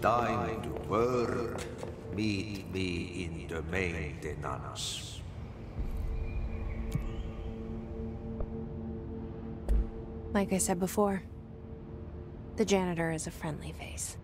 Time to work. Meet me in the maintenance. Like I said before, the janitor is a friendly face.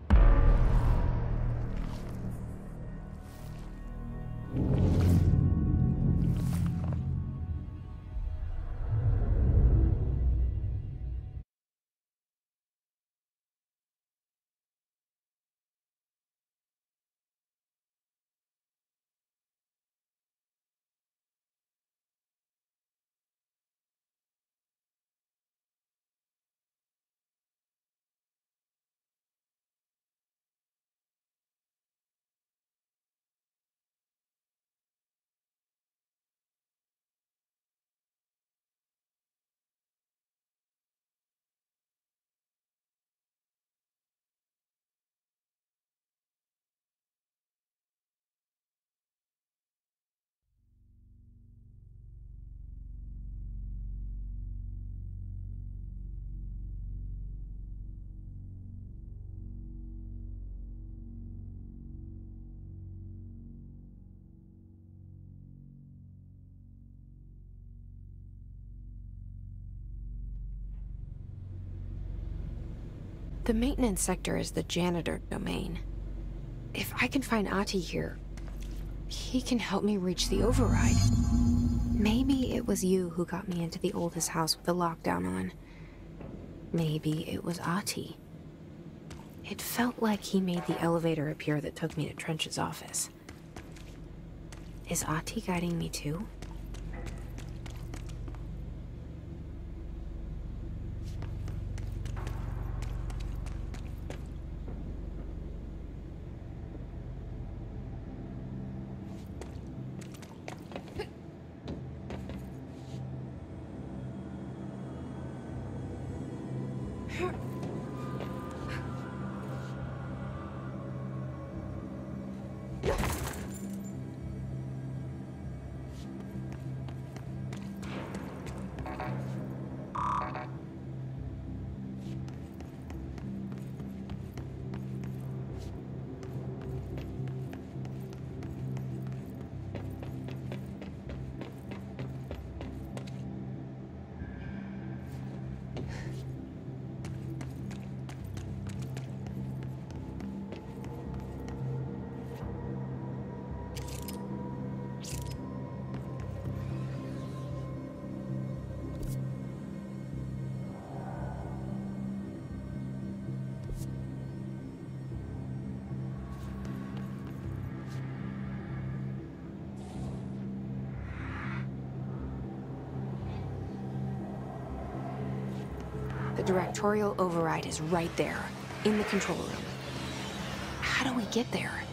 The maintenance sector is the janitor domain. If I can find Ahti here, he can help me reach the override. Maybe it was you who got me into the oldest house with the lockdown on. Maybe it was Ahti. It felt like he made the elevator appear that took me to Trench's office. Is Ahti guiding me too? Directorial override is right there, in the control room. How do we get there?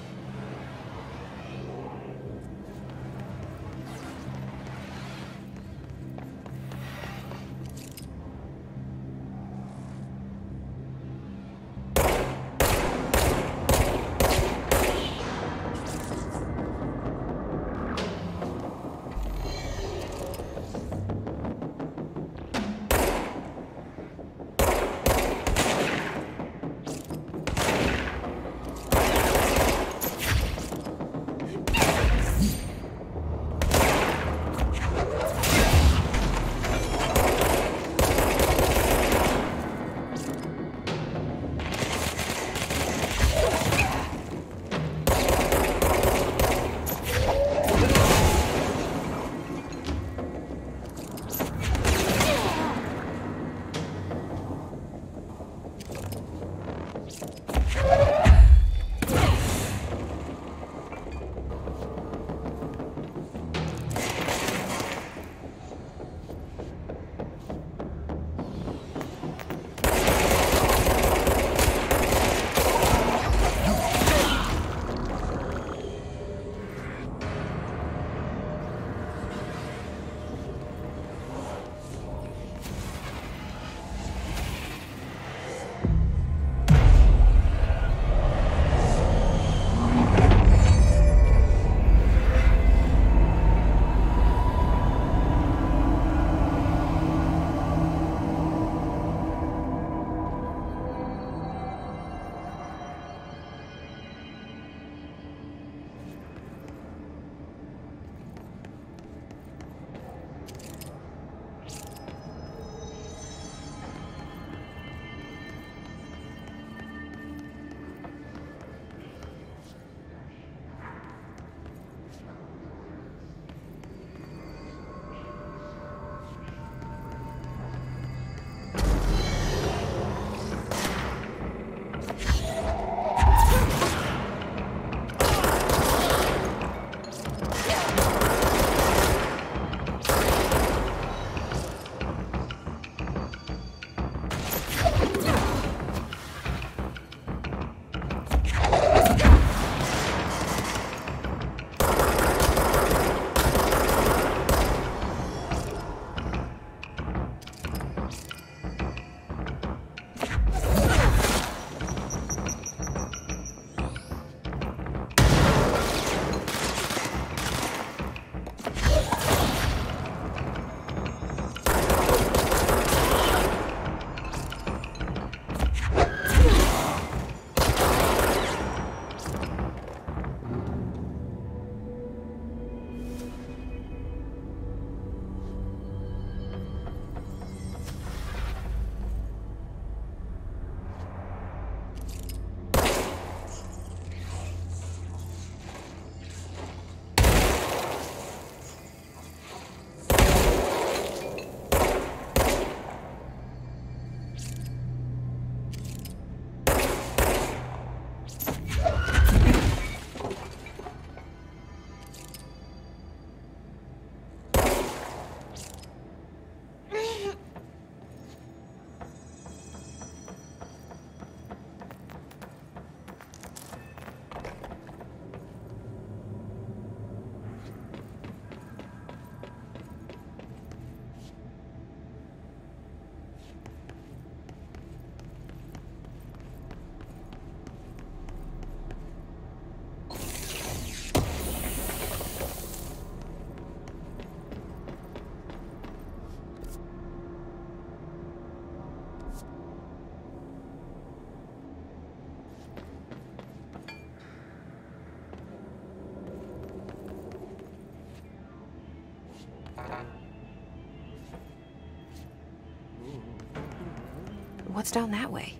Down that way?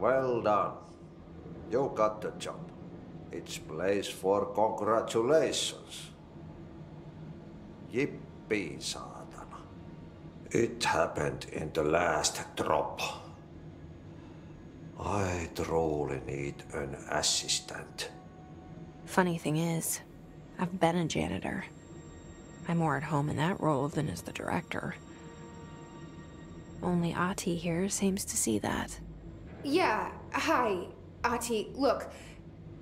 Well done. You got the job. It's place for congratulations. Yippee, saatana. It happened in the last drop. I truly need an assistant. Funny thing is, I've been a janitor. I'm more at home in that role than as the director. Only Ahti here seems to see that. Yeah, hi, Ahti. Look,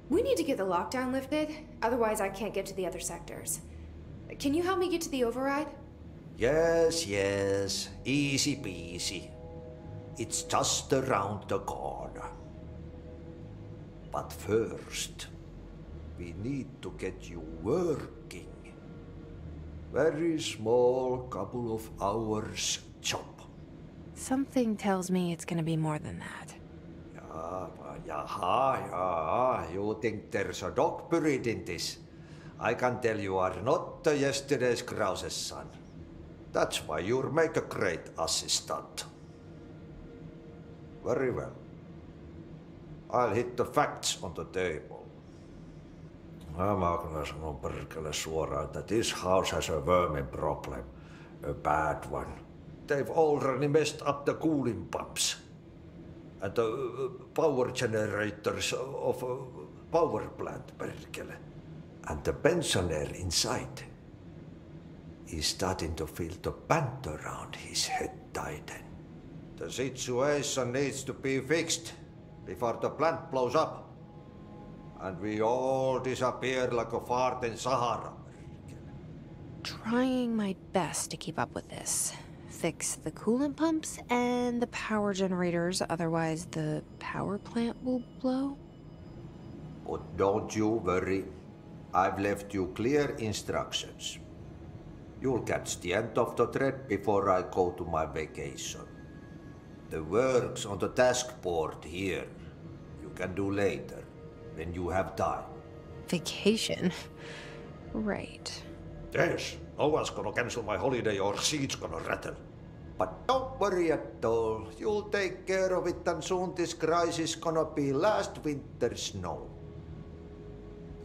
we need to get the lockdown lifted, otherwise I can't get to the other sectors. Can you help me get to the override? Yes, yes. Easy peasy. It's just around the corner. But first, we need to get you working. Very small couple of hours job. Something tells me it's gonna be more than that. Ah, Jaha, jaha, you think there's a dog buried in this? I can tell you are not yesterday's Krause's son. That's why you'll make a great assistant. Very well. I'll hit the facts on the table. Kyllä sanon perkele suoraan, että this house has a vermin problem. A bad one. They've already messed up the cooling pumps. And the uh, power generators of a power plant, perkele. And the pensioner inside is starting to feel the band around his head tighten. The situation needs to be fixed before the plant blows up. And we all disappear like a fart in Sahara. Trying my best to keep up with this. Fix the coolant pumps and the power generators, otherwise the power plant will blow. But don't you worry. I've left you clear instructions. You'll catch the end of the thread before I go to my vacation. The work's on the task board here. You can do later, when you have time. Vacation? Right. Yes, no one's gonna cancel my holiday or seat's gonna rattle. But don't worry at all. You'll take care of it and soon this crisis gonna be last winter's snow.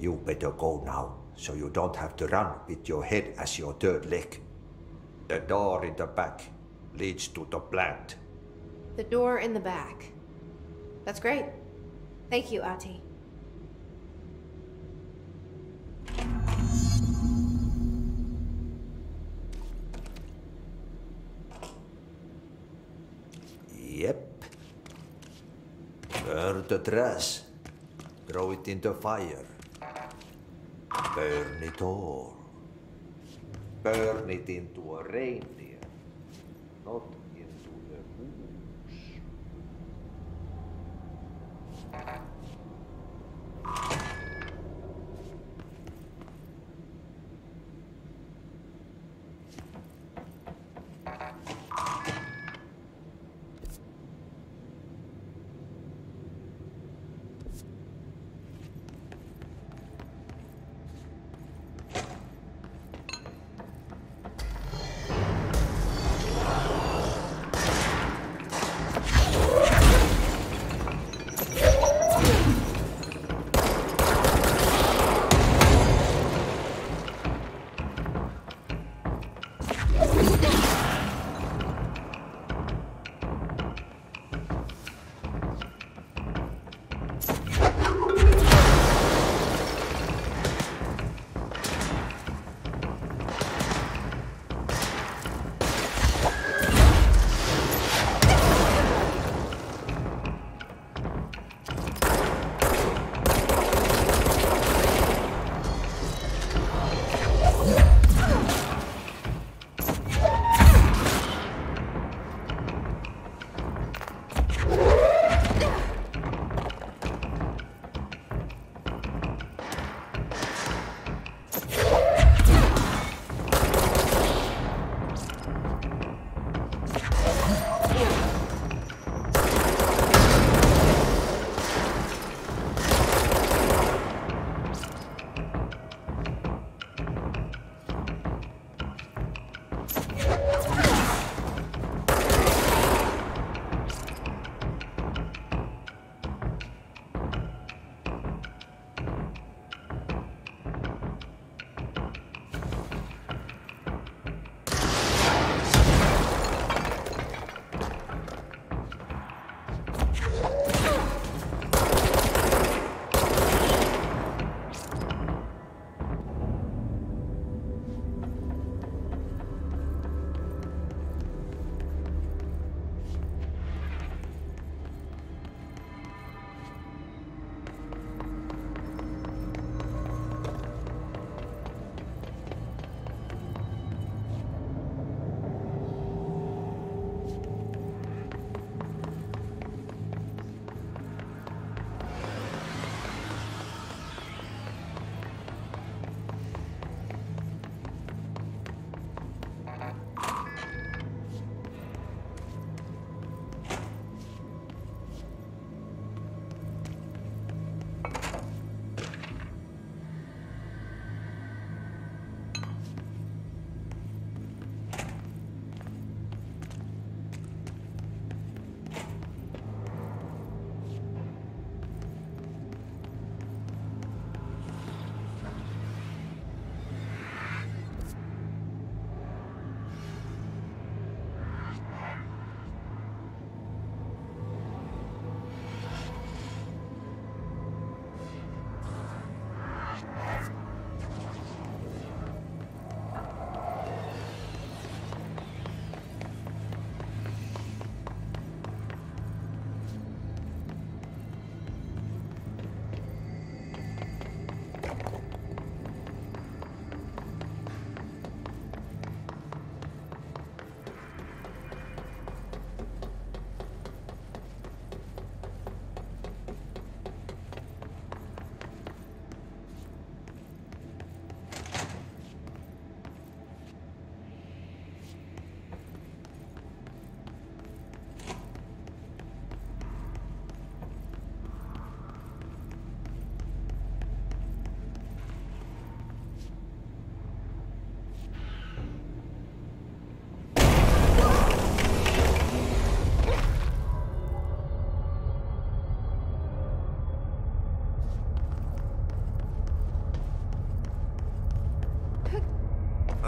You better go now, so you don't have to run with your head as your third leg. The door in the back leads to the plant. The door in the back. That's great. Thank you, Ahti. Yep. Burn the trash. Throw it in the fire. Burn it all. Burn it into a reindeer, not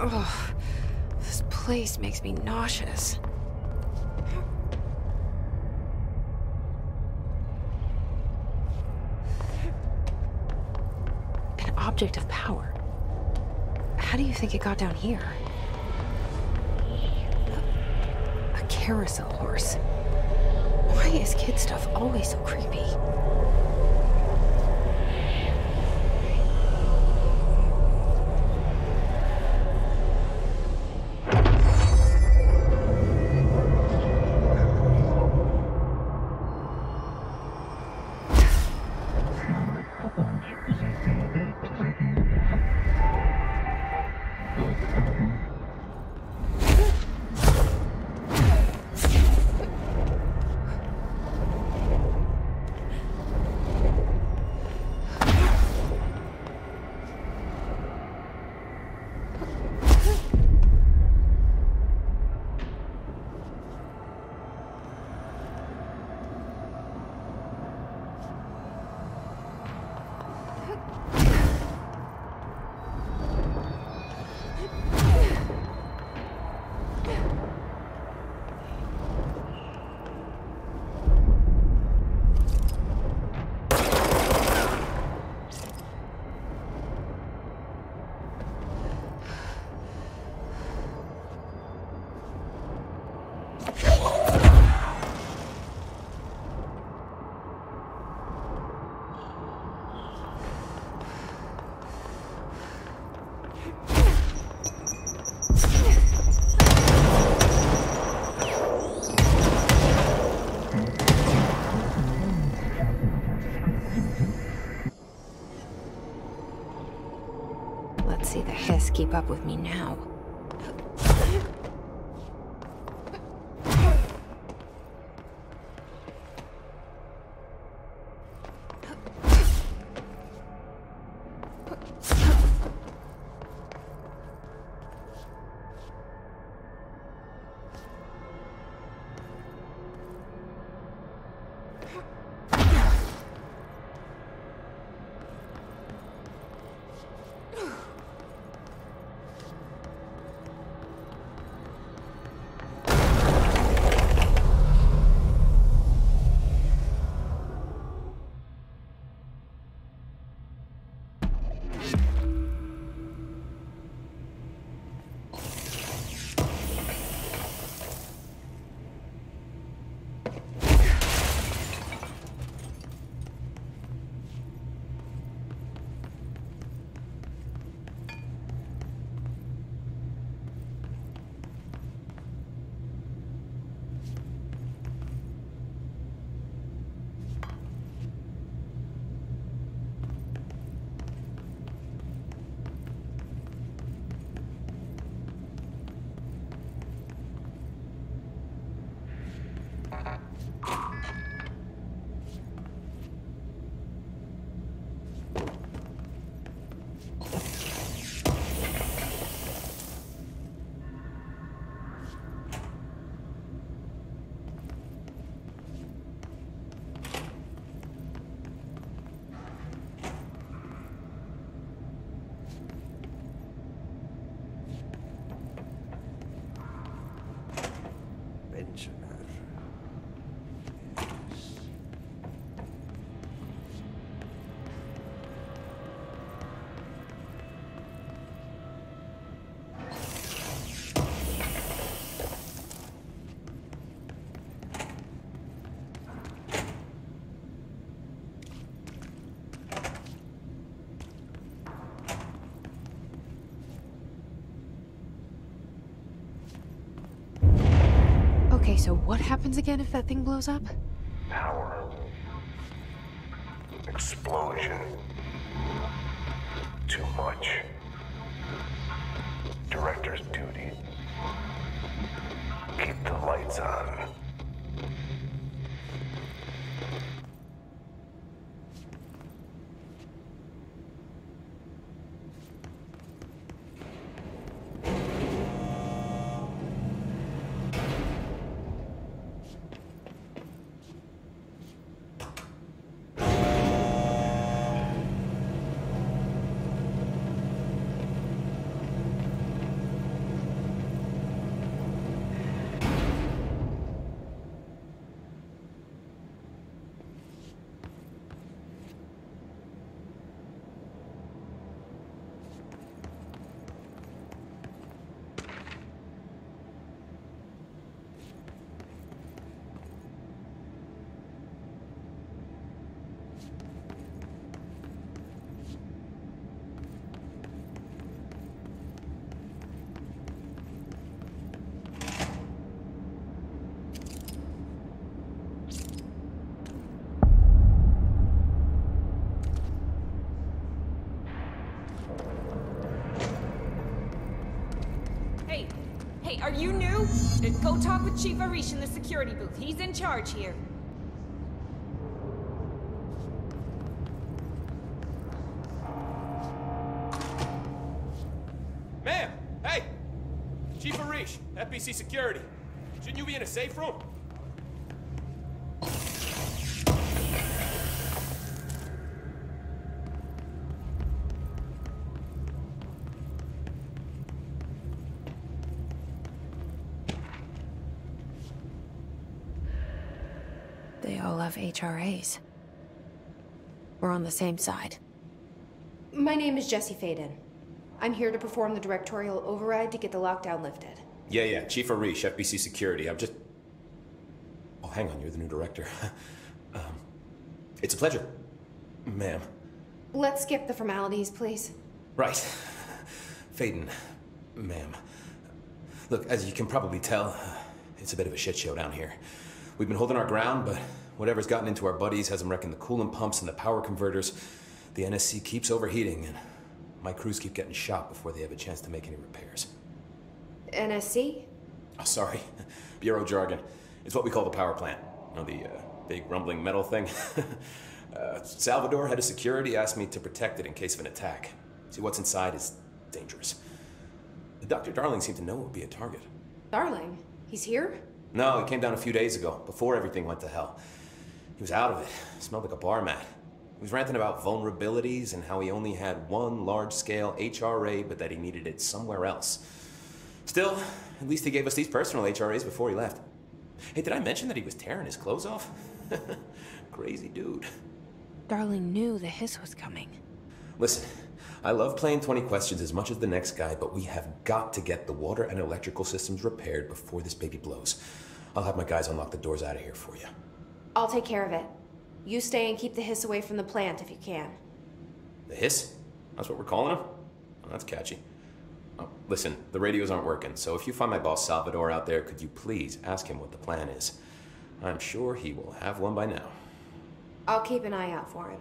Ugh, this place makes me nauseous. An object of power. How do you think it got down here? A carousel horse. Why is kid stuff always so creepy? See the hiss keep up with me now. So what happens again if that thing blows up? Power. Explosion. Too much. Director's duty. Keep the lights on. Are you new? Go talk with Chief Arish in the security booth. He's in charge here. Ma'am! Hey! Chief Arish, FBC Security. Shouldn't you be in a safe room? They all have HRAs. We're on the same side. My name is Jesse Faden. I'm here to perform the directorial override to get the lockdown lifted. Yeah, yeah, Chief Arish, FBC Security. I'm just. Oh, hang on, you're the new director. um, it's a pleasure, ma'am. Let's skip the formalities, please. Right. Faden, ma'am. Look, as you can probably tell, it's a bit of a shit show down here. We've been holding our ground, but whatever's gotten into our buddies has them wrecking the coolant pumps and the power converters. The NSC keeps overheating, and my crews keep getting shot before they have a chance to make any repairs. NSC? Oh, sorry. Bureau jargon. It's what we call the power plant. You know, the uh, big rumbling metal thing. uh, Salvador, head of security, asked me to protect it in case of an attack. See, what's inside is dangerous. Dr. Darling seemed to know it would be a target. Darling, he's here? No, he came down a few days ago, before everything went to hell. He was out of it. Smelled like a bar mat. He was ranting about vulnerabilities and how he only had one large-scale HRA, but that he needed it somewhere else. Still, at least he gave us these personal HRAs before he left. Hey, did I mention that he was tearing his clothes off? Crazy dude. Darling knew the hiss was coming. Listen, I love playing 20 questions as much as the next guy, but we have got to get the water and electrical systems repaired before this baby blows. I'll have my guys unlock the doors out of here for you. I'll take care of it. You stay and keep the hiss away from the plant if you can. The hiss? That's what we're calling him? Oh, that's catchy. Oh, listen, the radios aren't working, so if you find my boss Salvador out there, could you please ask him what the plan is? I'm sure he will have one by now. I'll keep an eye out for him.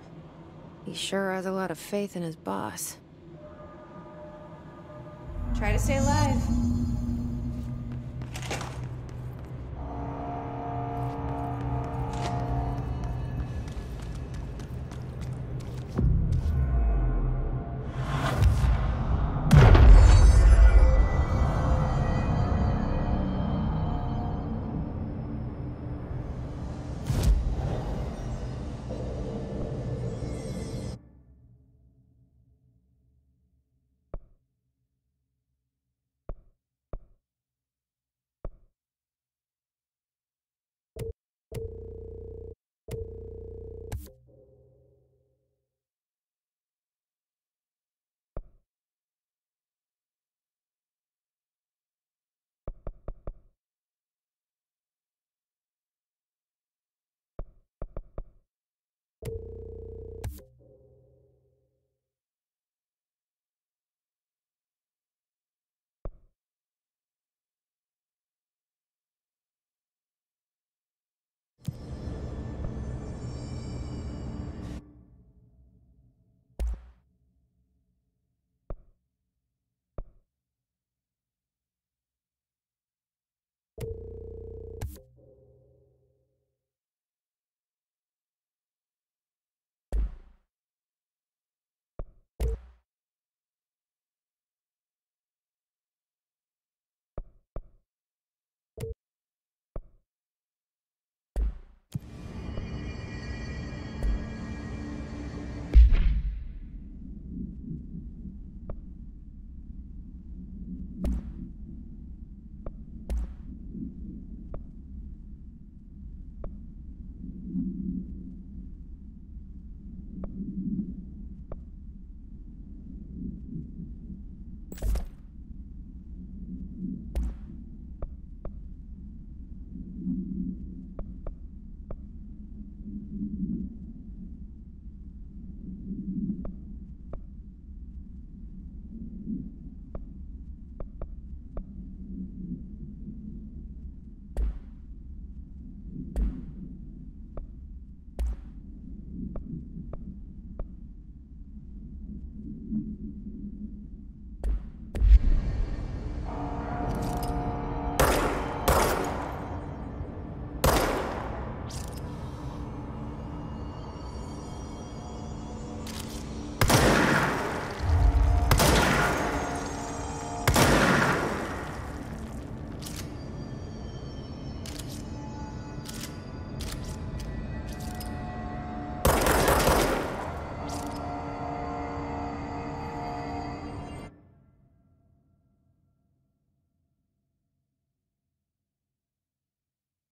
He sure has a lot of faith in his boss. Try to stay alive.